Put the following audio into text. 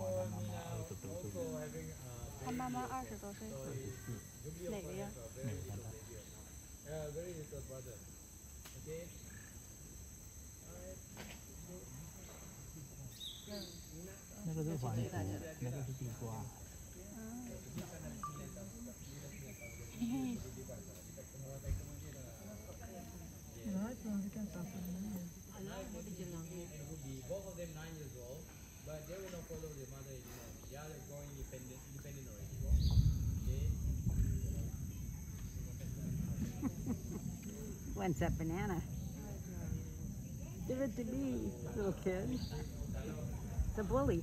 我妈妈二十多岁，他妈妈二十多岁，二十四，哪个呀？哪个的？那个是黄土，那个是地瓜。嗯。嘿 嘿。那还是干啥子呢？When's that banana? Give it to me, little kid. The bully.